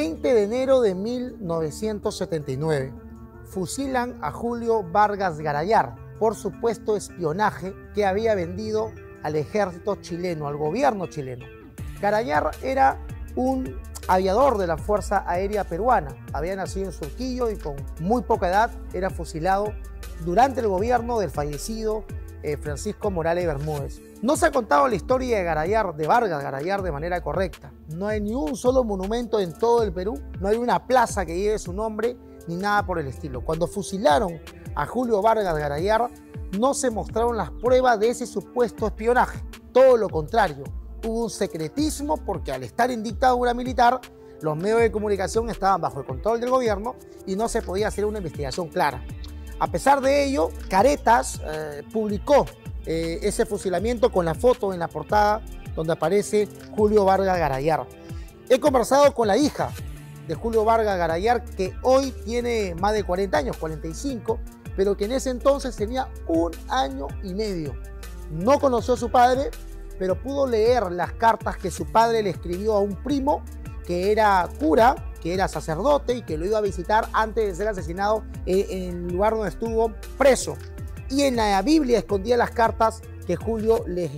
20 de enero de 1979, fusilan a Julio Vargas Garayar por supuesto espionaje que había vendido al ejército chileno, al gobierno chileno. Garayar era un aviador de la Fuerza Aérea Peruana. Había nacido en Surquillo y con muy poca edad era fusilado durante el gobierno del fallecido eh, Francisco Morales Bermúdez. No se ha contado la historia de Garayar, de Vargas Garayar, de manera correcta. No hay ni un solo monumento en todo el Perú, no hay una plaza que lleve su nombre, ni nada por el estilo. Cuando fusilaron a Julio Vargas Garayar, no se mostraron las pruebas de ese supuesto espionaje. Todo lo contrario, hubo un secretismo porque al estar en dictadura militar, los medios de comunicación estaban bajo el control del gobierno y no se podía hacer una investigación clara. A pesar de ello, Caretas eh, publicó eh, ese fusilamiento con la foto en la portada donde aparece Julio Vargas Garayar. He conversado con la hija de Julio Vargas Garayar, que hoy tiene más de 40 años, 45, pero que en ese entonces tenía un año y medio. No conoció a su padre, pero pudo leer las cartas que su padre le escribió a un primo que era cura, que era sacerdote y que lo iba a visitar antes de ser asesinado en el lugar donde estuvo preso. Y en la Biblia escondía las cartas que Julio le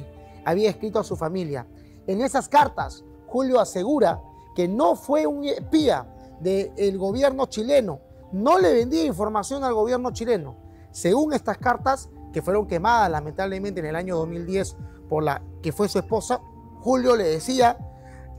había escrito a su familia. En esas cartas, Julio asegura que no fue un espía del gobierno chileno, no le vendía información al gobierno chileno. Según estas cartas, que fueron quemadas lamentablemente en el año 2010 por la que fue su esposa, Julio le decía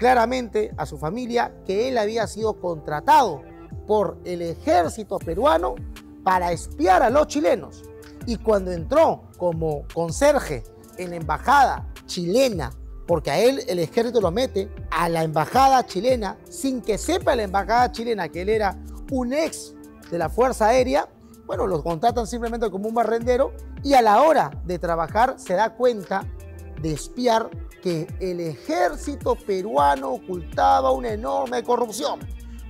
claramente a su familia que él había sido contratado por el ejército peruano para espiar a los chilenos. Y cuando entró como conserje en la embajada chilena, porque a él el ejército lo mete a la embajada chilena sin que sepa la embajada chilena que él era un ex de la Fuerza Aérea, bueno, los contratan simplemente como un barrendero y a la hora de trabajar se da cuenta de espiar que el ejército peruano ocultaba una enorme corrupción.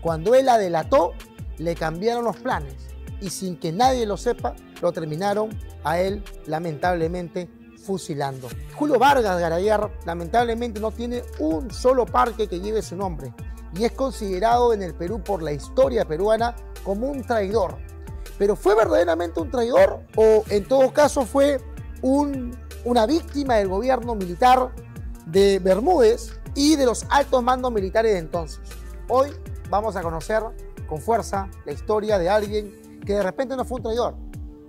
Cuando él la delató, le cambiaron los planes y sin que nadie lo sepa, lo terminaron a él lamentablemente fusilando. Julio Vargas Garayar lamentablemente no tiene un solo parque que lleve su nombre y es considerado en el Perú por la historia peruana como un traidor. Pero ¿fue verdaderamente un traidor o en todo caso fue un, una víctima del gobierno militar de Bermúdez y de los altos mandos militares de entonces? Hoy vamos a conocer con fuerza la historia de alguien que de repente no fue un traidor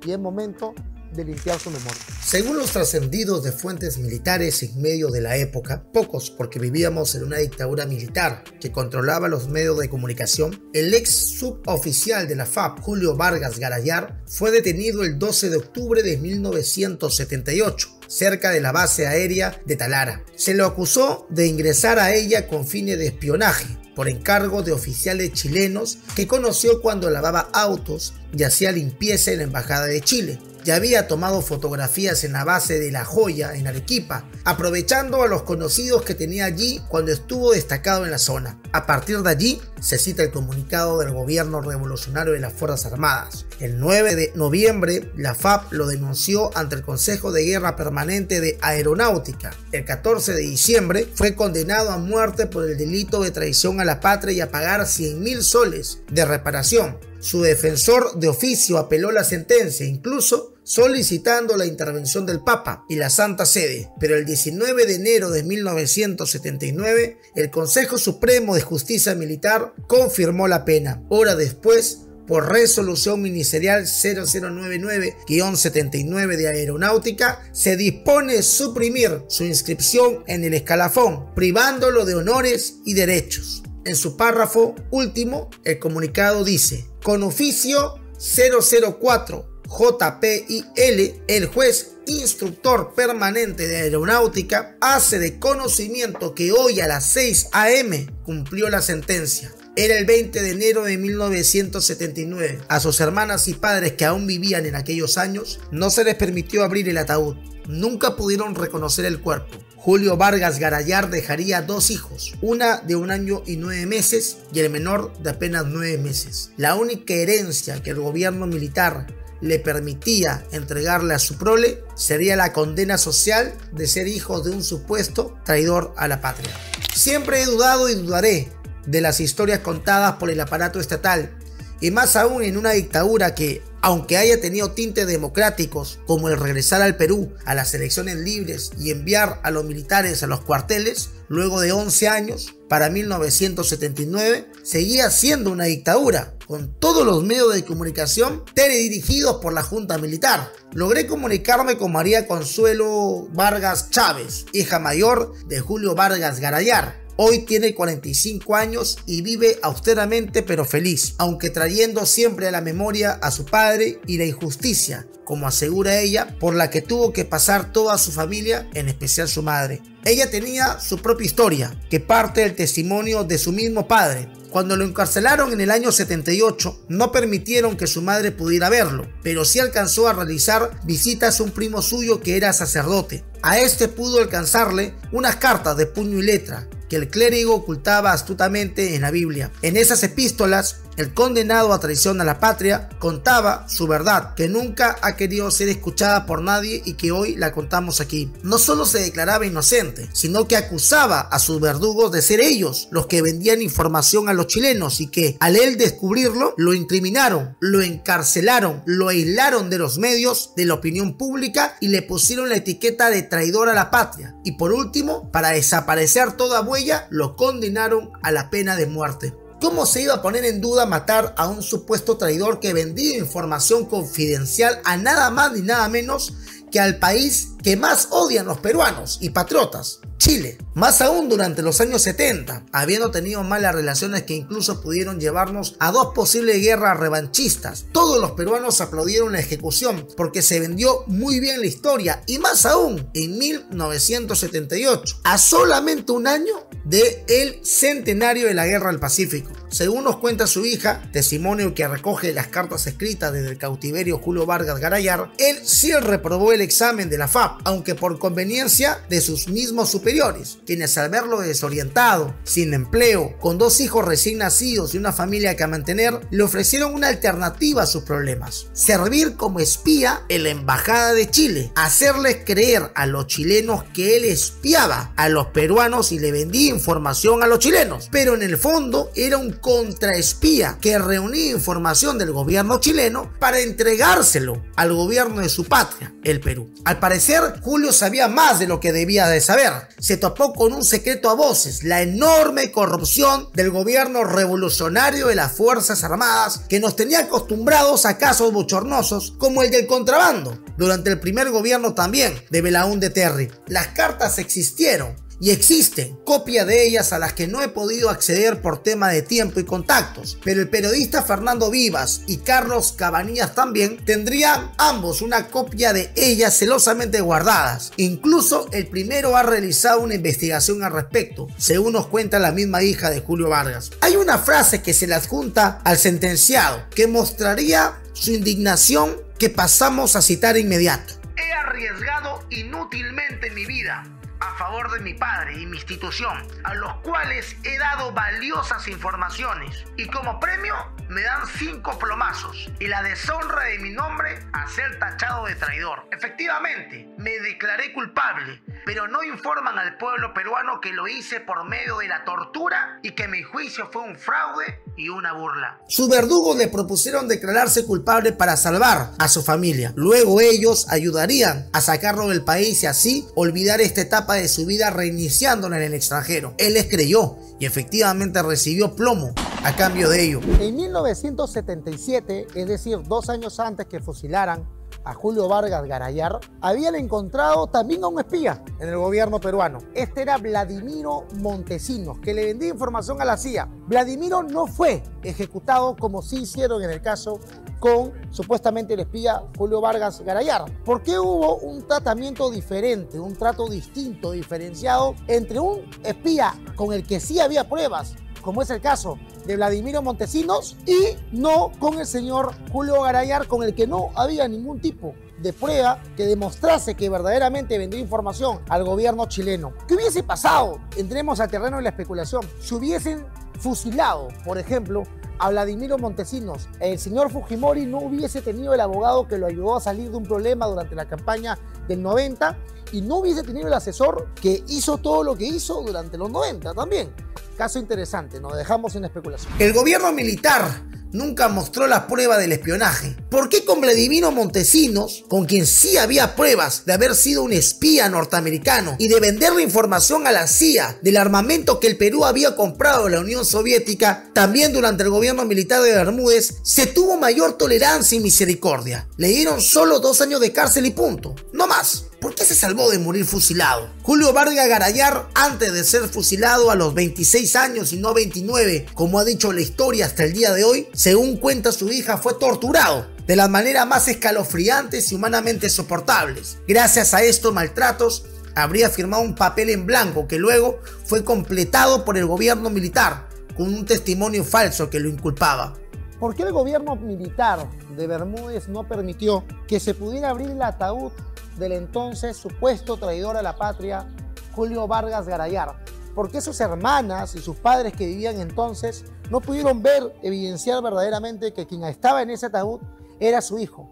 y es momento de limpiar su memoria. Según los trascendidos de fuentes militares en medio de la época, pocos porque vivíamos en una dictadura militar que controlaba los medios de comunicación, el ex suboficial de la FAP, Julio Vargas Garayar, fue detenido el 12 de octubre de 1978 cerca de la base aérea de Talara. Se lo acusó de ingresar a ella con fines de espionaje por encargo de oficiales chilenos que conoció cuando lavaba autos y hacía limpieza en la Embajada de Chile ya había tomado fotografías en la base de La Joya, en Arequipa, aprovechando a los conocidos que tenía allí cuando estuvo destacado en la zona. A partir de allí se cita el comunicado del gobierno revolucionario de las Fuerzas Armadas. El 9 de noviembre, la FAP lo denunció ante el Consejo de Guerra Permanente de Aeronáutica. El 14 de diciembre fue condenado a muerte por el delito de traición a la patria y a pagar 100 mil soles de reparación. Su defensor de oficio apeló la sentencia, incluso solicitando la intervención del Papa y la Santa Sede, pero el 19 de enero de 1979 el Consejo Supremo de Justicia Militar confirmó la pena. Hora después, por resolución ministerial 0099-79 de Aeronáutica, se dispone suprimir su inscripción en el escalafón, privándolo de honores y derechos. En su párrafo último, el comunicado dice, con oficio 004 JPIL, el juez instructor permanente de aeronáutica hace de conocimiento que hoy a las 6 a.m. cumplió la sentencia. Era el 20 de enero de 1979. A sus hermanas y padres que aún vivían en aquellos años, no se les permitió abrir el ataúd. Nunca pudieron reconocer el cuerpo. Julio Vargas Garayar dejaría dos hijos, una de un año y nueve meses y el menor de apenas nueve meses. La única herencia que el gobierno militar le permitía entregarle a su prole sería la condena social de ser hijo de un supuesto traidor a la patria. Siempre he dudado y dudaré de las historias contadas por el aparato estatal, y más aún en una dictadura que, aunque haya tenido tintes democráticos, como el regresar al Perú a las elecciones libres y enviar a los militares a los cuarteles, luego de 11 años, para 1979, seguía siendo una dictadura, con todos los medios de comunicación teledirigidos por la Junta Militar. Logré comunicarme con María Consuelo Vargas Chávez, hija mayor de Julio Vargas Garayar, Hoy tiene 45 años y vive austeramente pero feliz, aunque trayendo siempre a la memoria a su padre y la injusticia, como asegura ella, por la que tuvo que pasar toda su familia, en especial su madre. Ella tenía su propia historia, que parte del testimonio de su mismo padre, cuando lo encarcelaron en el año 78, no permitieron que su madre pudiera verlo, pero sí alcanzó a realizar visitas a un primo suyo que era sacerdote. A este pudo alcanzarle unas cartas de puño y letra que el clérigo ocultaba astutamente en la Biblia. En esas epístolas el condenado a traición a la patria contaba su verdad, que nunca ha querido ser escuchada por nadie y que hoy la contamos aquí. No solo se declaraba inocente, sino que acusaba a sus verdugos de ser ellos los que vendían información a los chilenos y que al él descubrirlo lo incriminaron, lo encarcelaron, lo aislaron de los medios, de la opinión pública y le pusieron la etiqueta de traidor a la patria. Y por último, para desaparecer toda huella, lo condenaron a la pena de muerte. ¿Cómo se iba a poner en duda matar a un supuesto traidor que vendía información confidencial a nada más ni nada menos que al país que más odian los peruanos y patriotas? Chile. Más aún durante los años 70, habiendo tenido malas relaciones que incluso pudieron llevarnos a dos posibles guerras revanchistas. Todos los peruanos aplaudieron la ejecución porque se vendió muy bien la historia y más aún en 1978, a solamente un año de el centenario de la Guerra del Pacífico. Según nos cuenta su hija, testimonio que recoge las cartas escritas desde el cautiverio Julio Vargas Garayar, él sí reprobó el examen de la FAP, aunque por conveniencia de sus mismos superiores quienes al verlo desorientado, sin empleo, con dos hijos recién nacidos y una familia que mantener, le ofrecieron una alternativa a sus problemas. Servir como espía en la Embajada de Chile, hacerles creer a los chilenos que él espiaba a los peruanos y le vendía información a los chilenos. Pero en el fondo era un contraespía que reunía información del gobierno chileno para entregárselo al gobierno de su patria, el Perú. Al parecer, Julio sabía más de lo que debía de saber se topó con un secreto a voces, la enorme corrupción del gobierno revolucionario de las Fuerzas Armadas que nos tenía acostumbrados a casos bochornosos como el del contrabando, durante el primer gobierno también de Belaúnde Terry. Las cartas existieron, y existen copia de ellas a las que no he podido acceder por tema de tiempo y contactos, pero el periodista Fernando Vivas y Carlos Cabanillas también tendrían ambos una copia de ellas celosamente guardadas. Incluso el primero ha realizado una investigación al respecto, según nos cuenta la misma hija de Julio Vargas. Hay una frase que se le adjunta al sentenciado que mostraría su indignación que pasamos a citar inmediato. He arriesgado inútilmente mi vida a favor de mi padre y mi institución, a los cuales he dado valiosas informaciones. Y como premio me dan cinco plomazos y la deshonra de mi nombre a ser tachado de traidor. Efectivamente, me declaré culpable, pero no informan al pueblo peruano que lo hice por medio de la tortura y que mi juicio fue un fraude y una burla. Sus verdugos le propusieron declararse culpable para salvar a su familia. Luego ellos ayudarían a sacarlo del país y así olvidar esta etapa de su vida reiniciándola en el extranjero. Él les creyó y efectivamente recibió plomo a cambio de ello. En 1977, es decir, dos años antes que fusilaran a Julio Vargas Garayar, habían encontrado también a un espía en el gobierno peruano. Este era Vladimiro Montesinos, que le vendía información a la CIA. Vladimiro no fue ejecutado como sí hicieron en el caso con supuestamente el espía Julio Vargas Garayar. ¿Por qué hubo un tratamiento diferente, un trato distinto, diferenciado entre un espía con el que sí había pruebas como es el caso de Vladimiro Montesinos, y no con el señor Julio Garayar, con el que no había ningún tipo de prueba que demostrase que verdaderamente vendió información al gobierno chileno. ¿Qué hubiese pasado? Entremos al terreno de la especulación. Si hubiesen fusilado, por ejemplo, a Vladimiro Montesinos, el señor Fujimori no hubiese tenido el abogado que lo ayudó a salir de un problema durante la campaña del 90 y no hubiese tenido el asesor que hizo todo lo que hizo durante los 90 también. Caso interesante, nos dejamos en especulación. El gobierno militar nunca mostró la prueba del espionaje. ¿Por qué con Vladimiro Montesinos, con quien sí había pruebas de haber sido un espía norteamericano y de vender la información a la CIA del armamento que el Perú había comprado a la Unión Soviética, también durante el gobierno militar de Bermúdez, se tuvo mayor tolerancia y misericordia? Le dieron solo dos años de cárcel y punto, no más. ¿Por qué se salvó de morir fusilado? Julio Vargas Garayar, antes de ser fusilado a los 26 años y no 29, como ha dicho la historia hasta el día de hoy, según cuenta su hija, fue torturado de las maneras más escalofriantes y humanamente soportables. Gracias a estos maltratos, habría firmado un papel en blanco que luego fue completado por el gobierno militar con un testimonio falso que lo inculpaba. ¿Por qué el gobierno militar de Bermúdez no permitió que se pudiera abrir el ataúd del entonces supuesto traidor a la patria, Julio Vargas Garayar? ¿Por qué sus hermanas y sus padres que vivían entonces no pudieron ver, evidenciar verdaderamente que quien estaba en ese ataúd era su hijo?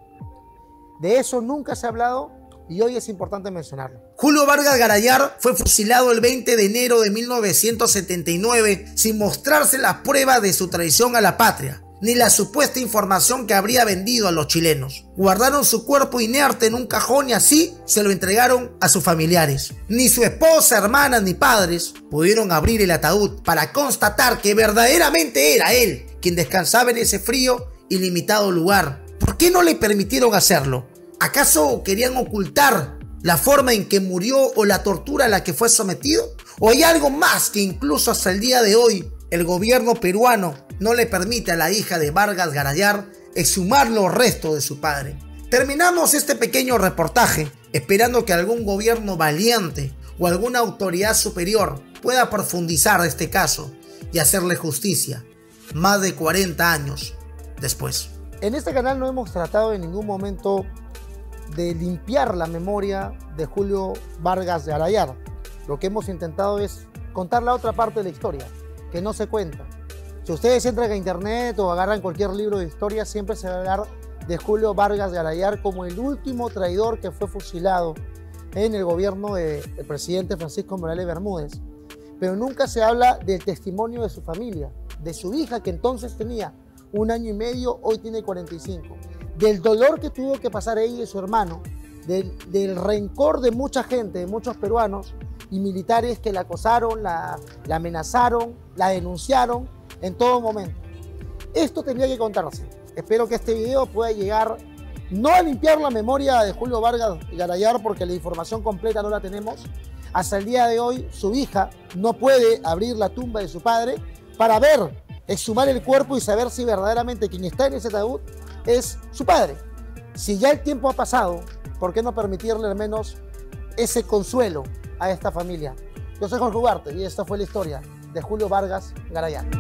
De eso nunca se ha hablado y hoy es importante mencionarlo. Julio Vargas Garayar fue fusilado el 20 de enero de 1979 sin mostrarse las pruebas de su traición a la patria ni la supuesta información que habría vendido a los chilenos. Guardaron su cuerpo inerte en un cajón y así se lo entregaron a sus familiares. Ni su esposa, hermana ni padres pudieron abrir el ataúd para constatar que verdaderamente era él quien descansaba en ese frío y limitado lugar. ¿Por qué no le permitieron hacerlo? ¿Acaso querían ocultar la forma en que murió o la tortura a la que fue sometido? ¿O hay algo más que incluso hasta el día de hoy el gobierno peruano no le permite a la hija de Vargas Garayar exhumar los restos de su padre. Terminamos este pequeño reportaje esperando que algún gobierno valiente o alguna autoridad superior pueda profundizar este caso y hacerle justicia más de 40 años después. En este canal no hemos tratado en ningún momento de limpiar la memoria de Julio Vargas de Arayar. Lo que hemos intentado es contar la otra parte de la historia, que no se cuenta. Si ustedes entran a internet o agarran cualquier libro de historia, siempre se va a hablar de Julio Vargas de Arayar como el último traidor que fue fusilado en el gobierno del presidente Francisco Morales Bermúdez. Pero nunca se habla del testimonio de su familia, de su hija que entonces tenía un año y medio, hoy tiene 45, del dolor que tuvo que pasar ella y su hermano, del, del rencor de mucha gente, de muchos peruanos, y militares que la acosaron, la, amenazaron, la denunciaron en todo momento. Esto tendría que contarse. Espero que este video pueda llegar no a limpiar la memoria de Julio Vargas Garayar porque la información completa no la tenemos. Hasta el día de hoy su hija no puede abrir la tumba de su padre para ver, exhumar el cuerpo y saber si verdaderamente quien está en ese ataúd es su padre. Si ya el tiempo ha pasado, ¿por qué no permitirle al menos ese consuelo a esta familia. Yo soy Jorge Ugarte y esta fue la historia de Julio Vargas Garayán.